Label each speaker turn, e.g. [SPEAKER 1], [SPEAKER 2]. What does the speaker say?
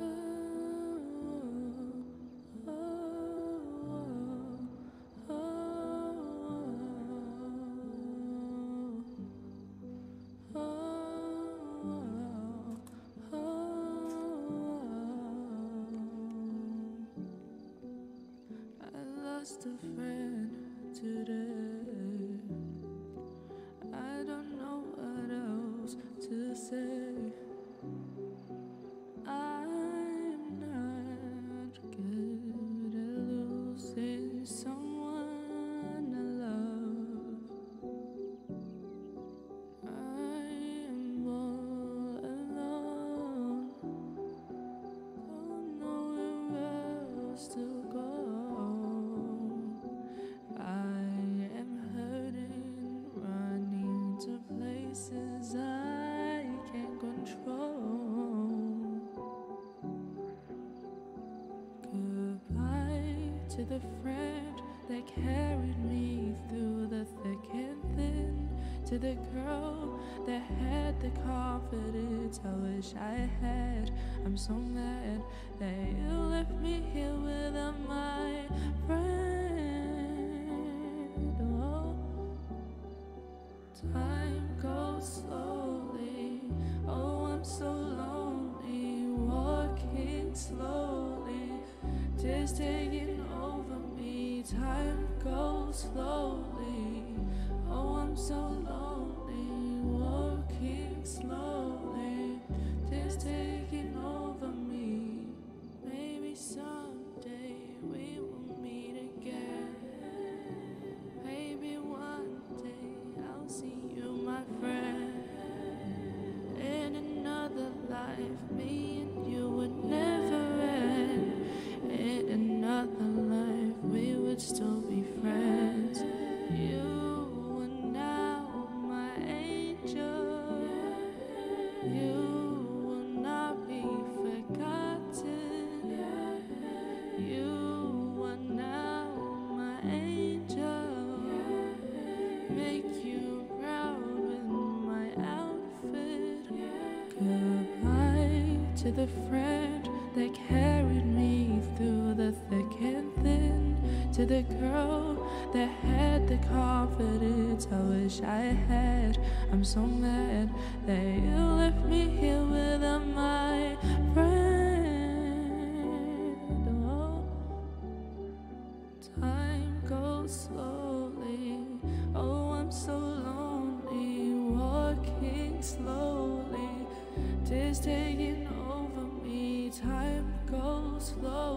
[SPEAKER 1] I lost a friend today. Places I can't control. Goodbye to the friend that carried me through the thick and thin. To the girl that had the confidence I wish I had. I'm so mad that you left me here without my friend. So lonely. Walking slowly. Just taking over me. Time goes slowly. Oh, I'm so lonely. Life, me to the friend that carried me through the thick and thin. To the girl that had the confidence I wish I had. I'm so mad that you left me here without my friend. Oh. Time goes slowly. Oh, I'm so lonely. Walking slowly. Just taking over. Time